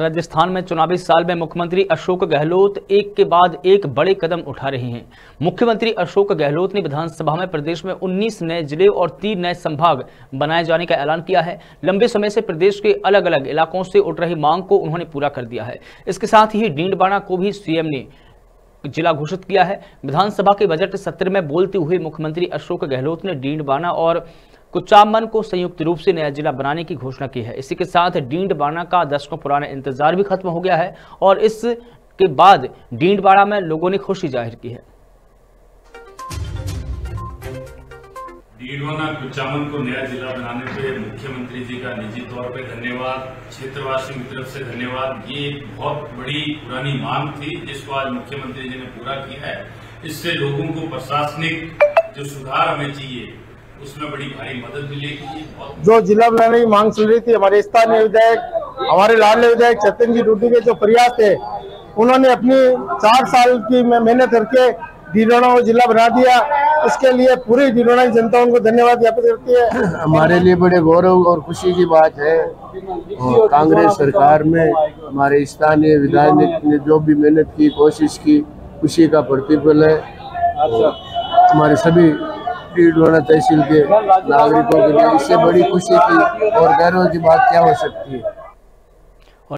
राजस्थान में चुनावी साल में मुख्यमंत्री अशोक गहलोत एक के बाद एक बड़े कदम उठा रहे हैं। मुख्यमंत्री अशोक गहलोत ने विधानसभा में प्रदेश में 19 नए ज़िले और तीन नए संभाग बनाए जाने का ऐलान किया है। लंबे समय से प्रदेश के अलग अलग इलाकों से उठ रही मांग को उन्होंने पूरा कर दिया है। इसके साथ ही डींडबाड़ा को भी सीएम ने जिला घोषित किया है। विधानसभा के बजट सत्र में बोलते हुए मुख्यमंत्री अशोक गहलोत ने डींडबाना और कुचामन को संयुक्त रूप से नया जिला बनाने की घोषणा की है। इसी के साथ डींडबाड़ा का दशकों पुराना इंतज़ार भी खत्म हो गया है और इसके बाद डींडबाड़ा में लोगों ने खुशी ज़ाहिर की है। डीडवाना कुचामन को नया जिला बनाने पे मुख्यमंत्री जी का निजी तौर पे धन्यवाद क्षेत्रवासियों की तरफ़ से धन्यवाद। ये बहुत बड़ी पुरानी मांग थी जिसको आज मुख्यमंत्री जी ने पूरा किया है। इससे लोगों को प्रशासनिक जो सुधार हमें चाहिए उसमें बड़ी भारी मदद मिलेगी। जो जिला बनाने की मांग चल रही थी हमारे स्थानीय विधायक हमारे लाडले विधायक चेतन जी डूडी के जो प्रयास थे उन्होंने अपनी चार साल की मेहनत करके डीडोना को जिला बना दिया। इसके लिए पूरी डीडोना की जनता उनको धन्यवाद ज्ञापित करती है। हमारे लिए बड़े गौरव और खुशी की बात है। और कांग्रेस सरकार में हमारे स्थानीय विधायक ने जो भी मेहनत की कोशिश की खुशी का प्रतिफल है। हमारे सभी डीडवाना तहसील के नागरिकों के लिए इससे बड़ी खुशी की और गर्व की बात क्या हो सकती है?